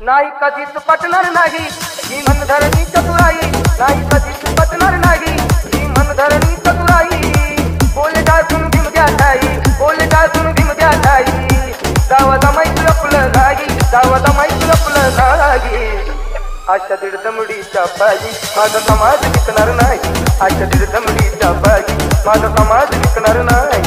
नाही कधीच पटणार नाही. ही मनधरणी चतुराई. नाही कधीच पटणार नाही. ही मनधरणी चतुराई. बोले टाकून भीम द्या ताई. बोले टाकून भीम द्या ताई. जावा जमाई लपलं नाही जावा जमाई लपलं नाही अशा दीड दमडीच्या बाई माझा समाज विकणार नाही. अशा दीड दमडीच्या बाई माझा समाज विकणार नाही.